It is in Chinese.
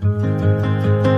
嗯。